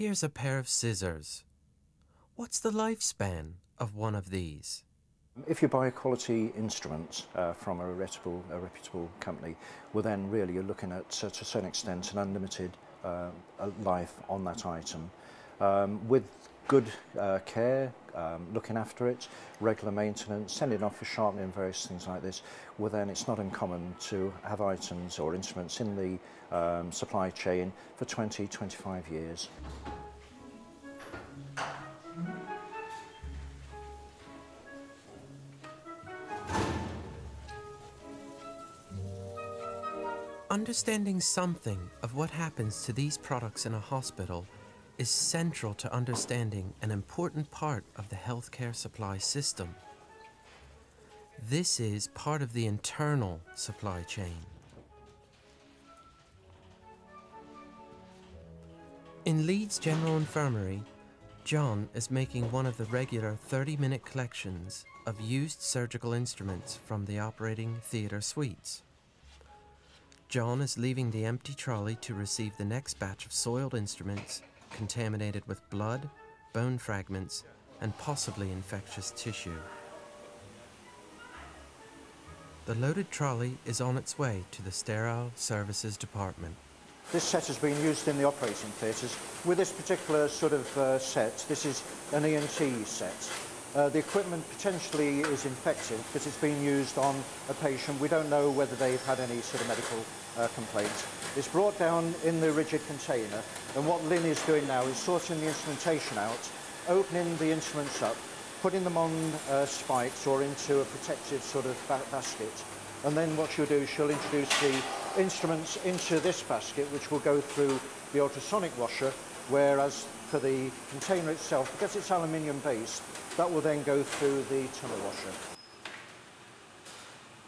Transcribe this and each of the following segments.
Here's a pair of scissors. What's the lifespan of one of these? If you buy a quality instrument uh, from a reputable, a reputable company, well then really you're looking at, to a certain extent, an unlimited uh, life on that item. Um, with good uh, care, um, looking after it, regular maintenance, sending off for sharpening, various things like this, well then it's not uncommon to have items or instruments in the um, supply chain for 20, 25 years. Understanding something of what happens to these products in a hospital is central to understanding an important part of the healthcare supply system. This is part of the internal supply chain. In Leeds General Infirmary, John is making one of the regular 30 minute collections of used surgical instruments from the operating theatre suites. John is leaving the empty trolley to receive the next batch of soiled instruments contaminated with blood, bone fragments, and possibly infectious tissue. The loaded trolley is on its way to the Sterile Services Department. This set has been used in the operating theatres. With this particular sort of uh, set, this is an ENT set. Uh, the equipment potentially is infected because it's being used on a patient. We don't know whether they've had any sort of medical uh, complaints. It's brought down in the rigid container and what Lynn is doing now is sorting the instrumentation out, opening the instruments up, putting them on uh, spikes or into a protected sort of ba basket. And then what she'll do is she'll introduce the instruments into this basket which will go through the ultrasonic washer whereas for the container itself, because it's aluminium based, that will then go through the tunnel washer.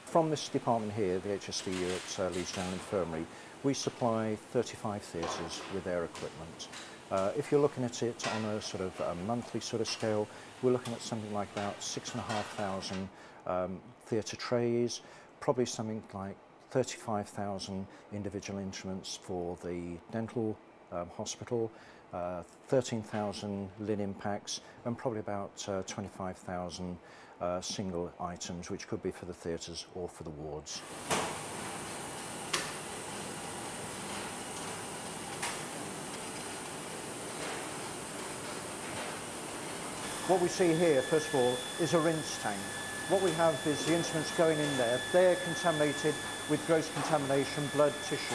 From this department here, the HSDU at uh, Leeds General Infirmary, we supply 35 theatres with their equipment. Uh, if you're looking at it on a sort of a monthly sort of scale, we're looking at something like about six and a half thousand um, theatre trays, probably something like 35,000 individual instruments for the dental um, hospital, uh, 13,000 linen packs and probably about uh, 25,000 uh, single items which could be for the theatres or for the wards. What we see here, first of all, is a rinse tank. What we have is the instruments going in there. They're contaminated with gross contamination, blood, tissue,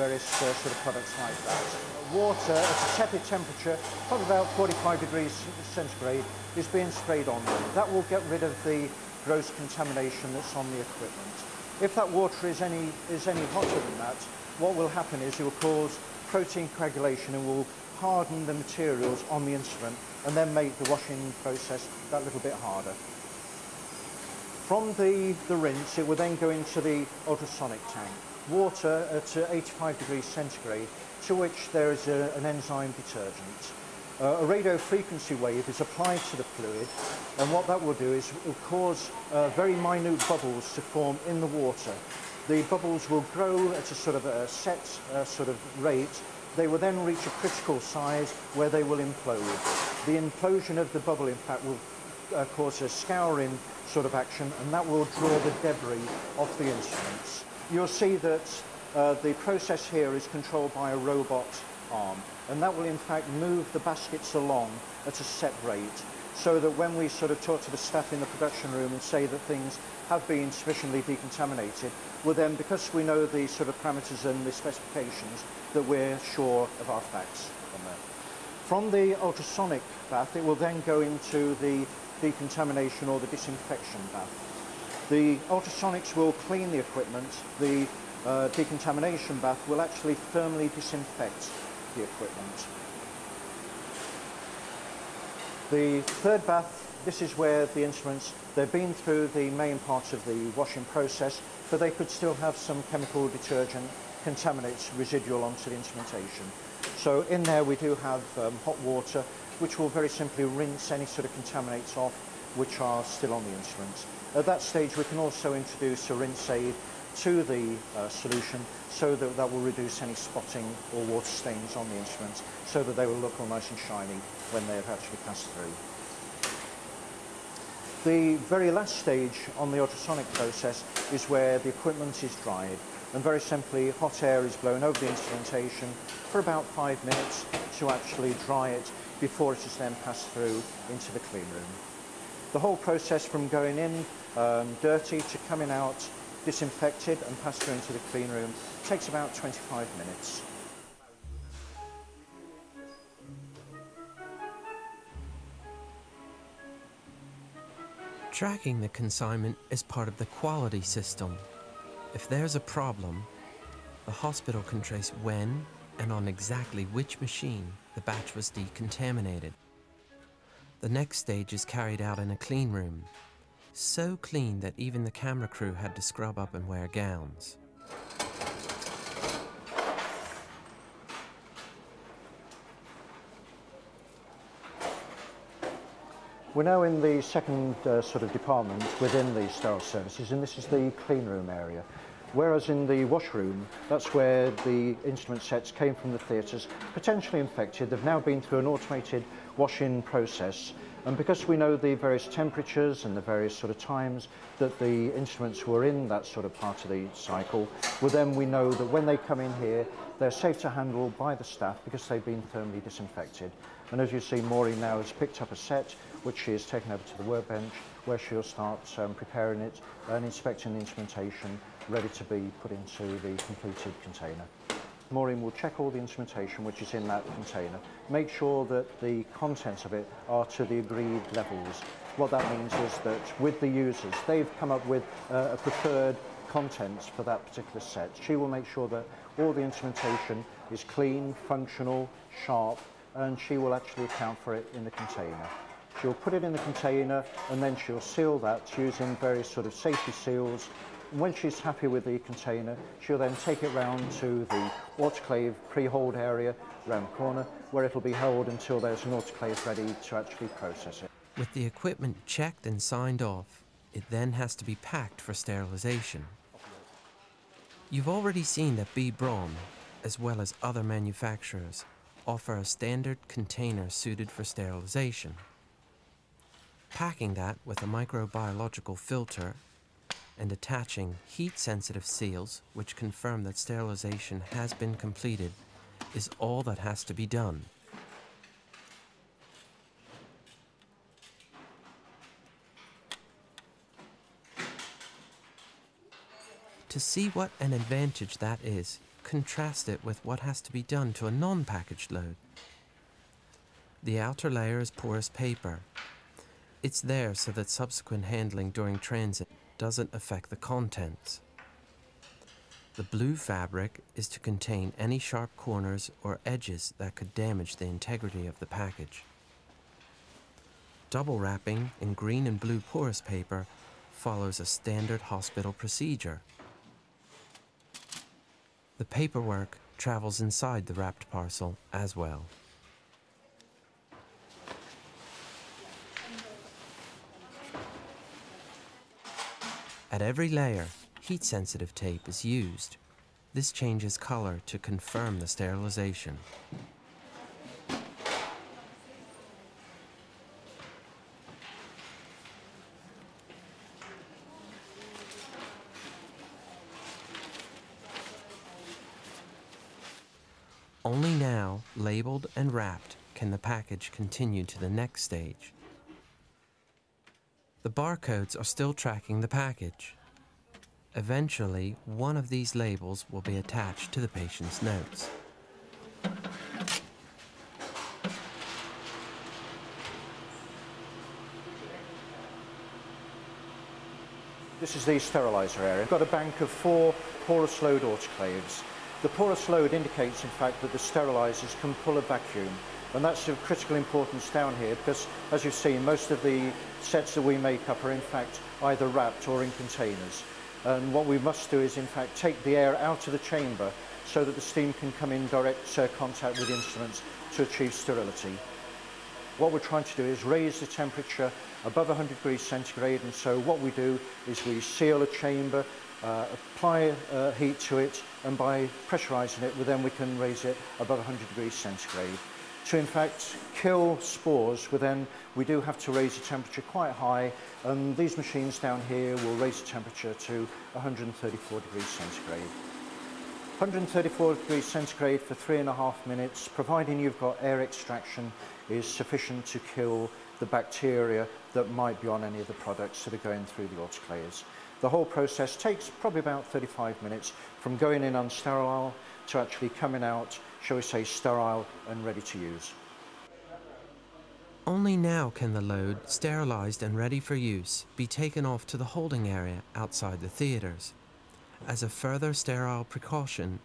various uh, sort of products like that. Water at a tepid temperature, probably about 45 degrees centigrade, is being sprayed on them. That will get rid of the gross contamination that's on the equipment. If that water is any, is any hotter than that, what will happen is it will cause protein coagulation and will harden the materials on the instrument and then make the washing process that little bit harder. From the, the rinse, it will then go into the ultrasonic tank water at 85 degrees centigrade to which there is a, an enzyme detergent. Uh, a radio frequency wave is applied to the fluid and what that will do is it will cause uh, very minute bubbles to form in the water. The bubbles will grow at a sort of a set uh, sort of rate. They will then reach a critical size where they will implode. The implosion of the bubble in fact will uh, cause a scouring sort of action and that will draw the debris off the instruments you'll see that uh, the process here is controlled by a robot arm and that will in fact move the baskets along at a set rate so that when we sort of talk to the staff in the production room and say that things have been sufficiently decontaminated, well then because we know the sort of parameters and the specifications that we're sure of our facts on. From the ultrasonic bath it will then go into the decontamination or the disinfection bath. The ultrasonics will clean the equipment. The uh, decontamination bath will actually firmly disinfect the equipment. The third bath, this is where the instruments, they've been through the main part of the washing process, but they could still have some chemical detergent contaminates residual onto the instrumentation. So in there we do have um, hot water, which will very simply rinse any sort of contaminates off which are still on the instruments. At that stage we can also introduce a rinse aid to the uh, solution so that that will reduce any spotting or water stains on the instruments so that they will look all nice and shiny when they have actually passed through. The very last stage on the ultrasonic process is where the equipment is dried and very simply hot air is blown over the instrumentation for about five minutes to actually dry it before it is then passed through into the clean room. The whole process from going in um, dirty to coming out disinfected and passed through into the clean room takes about 25 minutes. Tracking the consignment is part of the quality system. If there's a problem, the hospital can trace when and on exactly which machine the batch was decontaminated. The next stage is carried out in a clean room, so clean that even the camera crew had to scrub up and wear gowns. We're now in the second uh, sort of department within the sterile services, and this is the clean room area. Whereas in the washroom, that's where the instrument sets came from the theatres, potentially infected. They've now been through an automated washing process. And because we know the various temperatures and the various sort of times that the instruments were in that sort of part of the cycle, well then we know that when they come in here, they're safe to handle by the staff because they've been thermally disinfected. And as you see, Maureen now has picked up a set which she has taken over to the workbench where she'll start um, preparing it and inspecting the instrumentation ready to be put into the completed container. Maureen will check all the instrumentation which is in that container, make sure that the contents of it are to the agreed levels. What that means is that with the users, they've come up with uh, a preferred contents for that particular set. She will make sure that all the instrumentation is clean, functional, sharp, and she will actually account for it in the container. She'll put it in the container and then she'll seal that using various sort of safety seals. And when she's happy with the container, she'll then take it round to the autoclave pre-hold area around the corner where it'll be held until there's an autoclave ready to actually process it. With the equipment checked and signed off, it then has to be packed for sterilization. You've already seen that B. Braun, as well as other manufacturers, offer a standard container suited for sterilization. Packing that with a microbiological filter and attaching heat-sensitive seals which confirm that sterilization has been completed is all that has to be done. To see what an advantage that is, contrast it with what has to be done to a non-packaged load. The outer layer is porous paper, it's there so that subsequent handling during transit doesn't affect the contents. The blue fabric is to contain any sharp corners or edges that could damage the integrity of the package. Double wrapping in green and blue porous paper follows a standard hospital procedure. The paperwork travels inside the wrapped parcel as well. At every layer, heat-sensitive tape is used. This changes color to confirm the sterilization. Only now, labeled and wrapped, can the package continue to the next stage. The barcodes are still tracking the package. Eventually, one of these labels will be attached to the patient's notes. This is the sterilizer area. We've got a bank of four porous load autoclaves. The porous load indicates, in fact, that the sterilizers can pull a vacuum and that's of critical importance down here because, as you've seen, most of the sets that we make up are in fact either wrapped or in containers. And what we must do is in fact take the air out of the chamber so that the steam can come in direct uh, contact with the instruments to achieve sterility. What we're trying to do is raise the temperature above 100 degrees centigrade and so what we do is we seal a chamber uh, apply uh, heat to it, and by pressurizing it, well, then we can raise it above 100 degrees centigrade. To in fact kill spores, well, then we do have to raise the temperature quite high, and these machines down here will raise the temperature to 134 degrees centigrade. 134 degrees centigrade for three and a half minutes, providing you've got air extraction, is sufficient to kill the bacteria that might be on any of the products that are going through the autoclaves. The whole process takes probably about 35 minutes from going in unsterile to actually coming out, shall we say, sterile and ready to use. Only now can the load, sterilised and ready for use, be taken off to the holding area outside the theatres. As a further sterile precaution,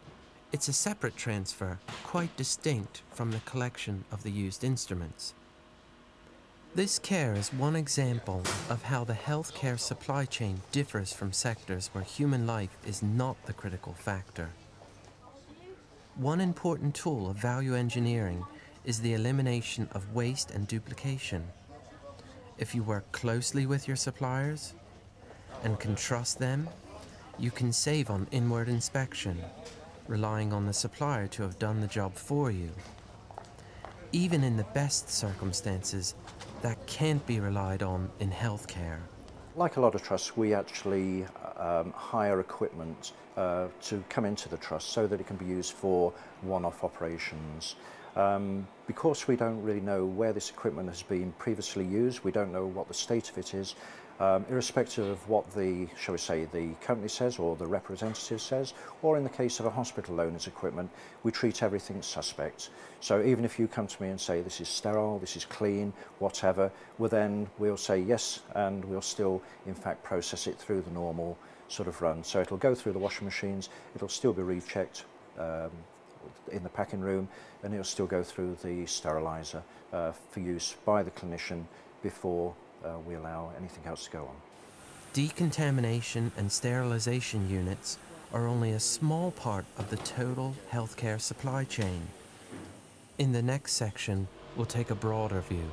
it's a separate transfer, quite distinct from the collection of the used instruments. This care is one example of how the healthcare supply chain differs from sectors where human life is not the critical factor. One important tool of value engineering is the elimination of waste and duplication. If you work closely with your suppliers and can trust them, you can save on inward inspection, relying on the supplier to have done the job for you. Even in the best circumstances, that can't be relied on in healthcare. Like a lot of trusts, we actually um, hire equipment uh, to come into the trust so that it can be used for one-off operations. Um, because we don't really know where this equipment has been previously used, we don't know what the state of it is, um, irrespective of what the, shall we say, the company says or the representative says, or in the case of a hospital owner's equipment, we treat everything suspect. So even if you come to me and say this is sterile, this is clean, whatever, well then we'll say yes and we'll still in fact process it through the normal sort of run. So it'll go through the washing machines, it'll still be rechecked um, in the packing room and it'll still go through the sterilizer uh, for use by the clinician before uh, we allow anything else to go on. Decontamination and sterilization units are only a small part of the total healthcare supply chain. In the next section, we'll take a broader view.